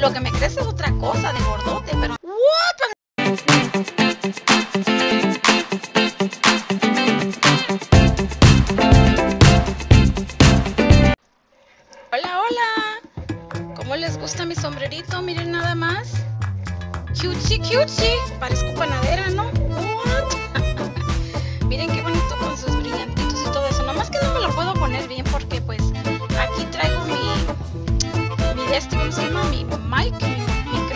Lo que me crece es otra cosa de gordote, pero... What? Hola, hola. ¿Cómo les gusta mi sombrerito? Miren nada más. Cutesy, cutesy. Parezco panadera, ¿no? What? Miren qué bonito con sus brillantitos y todo eso. Nomás que no me lo puedo poner bien porque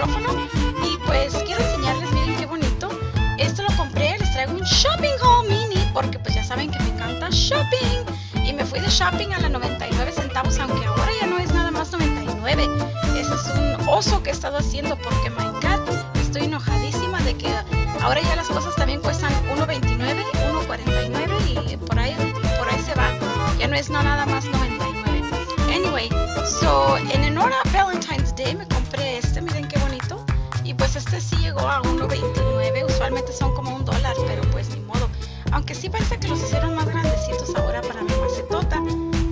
micrófono. Y pues quiero enseñarles, miren qué bonito. Esto lo compré, les traigo un shopping haul mini porque pues ya saben que me encanta shopping. Y me fui de shopping a la 99 centavos, aunque ahora ya no es nada más 99. Ese es un oso que he estado haciendo porque my God, estoy enojadísima de que ahora ya las cosas también cuestan 1.29, 1.49 y por ahí, por ahí se va. Ya no es nada más 99. Anyway, so en honor a Valentine's Este sí llegó a 1.29, usualmente son como un dólar, pero pues ni modo. Aunque sí parece que los hicieron más grandecitos ahora para mi macetota.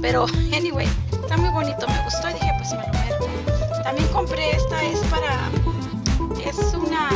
Pero anyway, está muy bonito, me gustó y dije pues me lo merco. También compré esta, es para, es una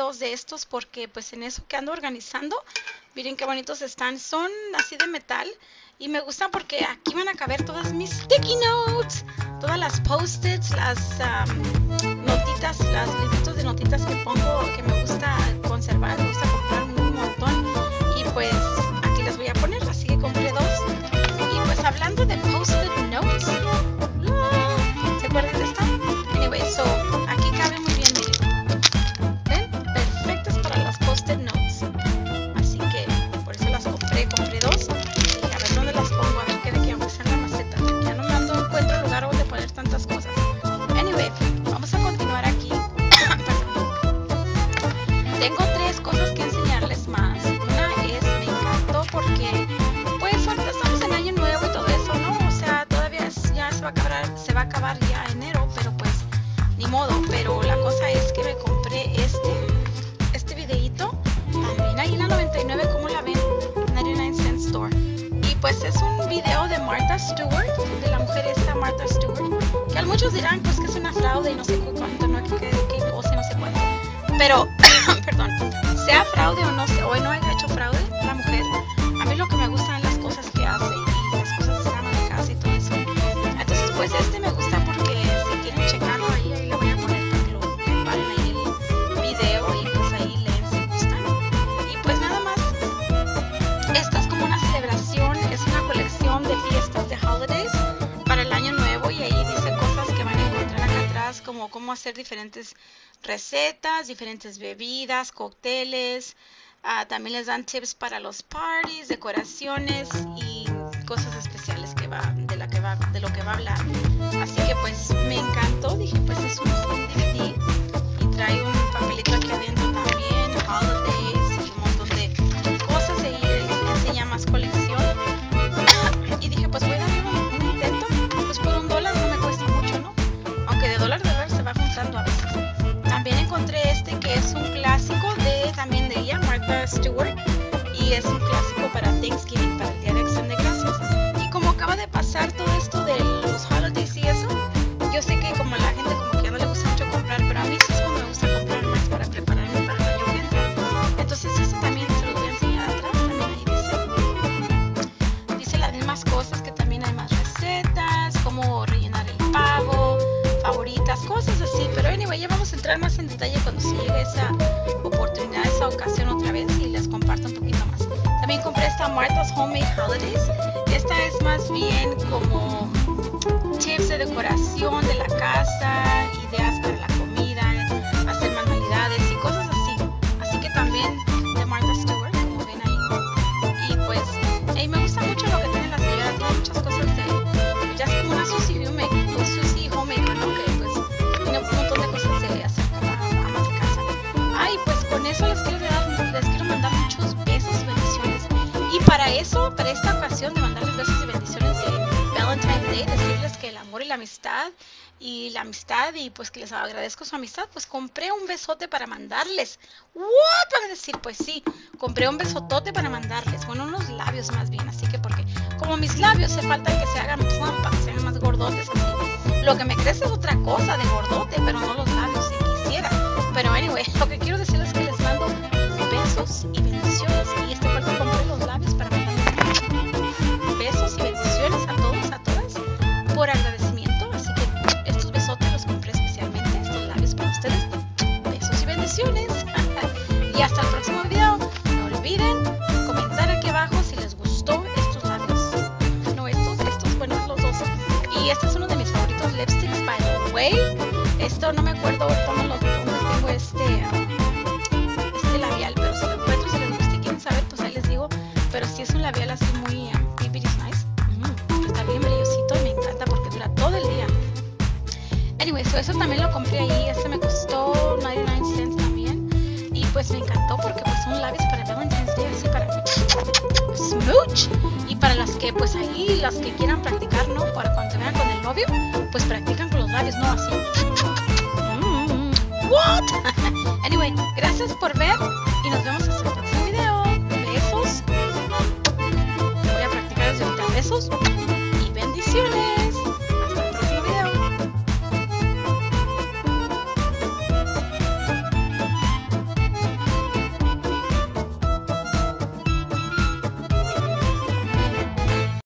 dos de estos porque pues en eso que ando organizando, miren qué bonitos están. Son así de metal. Y me gustan porque aquí van a caber todas mis sticky notes. Todas las post-its, las um, notitas, los libritos de notitas que pongo, que me gusta conservar, me gusta comprar compré, dos. Pero, perdón, sea fraude o no, o no haya hecho fraude la mujer, a mí lo que me gustan como cómo hacer diferentes recetas, diferentes bebidas, cócteles. ah, también les dan tips para los parties, decoraciones y cosas especiales que va de la que va de lo que va a hablar. Así que pues me encantó, dije pues es un y es un clásico para Thanksgiving, para el Día de Acción de Gracias. Y como acaba de pasar todo esto de los holidays y eso, yo sé que como la gente como que ya no le gusta mucho comprar, pero a mí sí es como me gusta comprar más para prepararme para el año que. Entonces este también se los voy a enseñar atrás, también ahí dice dice las mismas cosas que también hay más recetas, cómo rellenar el pavo, favoritas, cosas así. Pero anyway, ya vamos a entrar más en detalle cuando se llegue esa oportunidad, esa ocasión otra vez y les comparto un poquito esta Martha's Homemade Holidays. Esta es más bien como tips de decoración de la casa, ideas que el amor y la amistad y la amistad y pues que les agradezco su amistad, pues compré un besote para mandarles. ¿What? A decir, pues sí, compré un besotote para mandarles. Bueno, unos labios más bien, así que porque como mis labios se falta que se hagan plump, para que se hagan más gordotes así. Lo que me crece es otra cosa de gordote, pero no los labios, si quisiera. Pero anyway, lo que quiero decirles es que les mando besos y bendiciones acuerdo ahorita no dónde tengo este, este labial, pero si lo encuentro, si les gusta quieren saber, pues ahí les digo. Pero sí es un labial así muy is nice. Mm, está bien brillosito y me encanta porque dura todo el día. Anyway, so eso también lo compré ahí. Este me costó 99 cents también. Y pues me encantó porque pues son labios para Valentine's Day, así para smooch. Y para las que pues ahí, las que quieran practicar, ¿no? Para cuando vean con el novio, pues practican con los labios, ¿no? Así.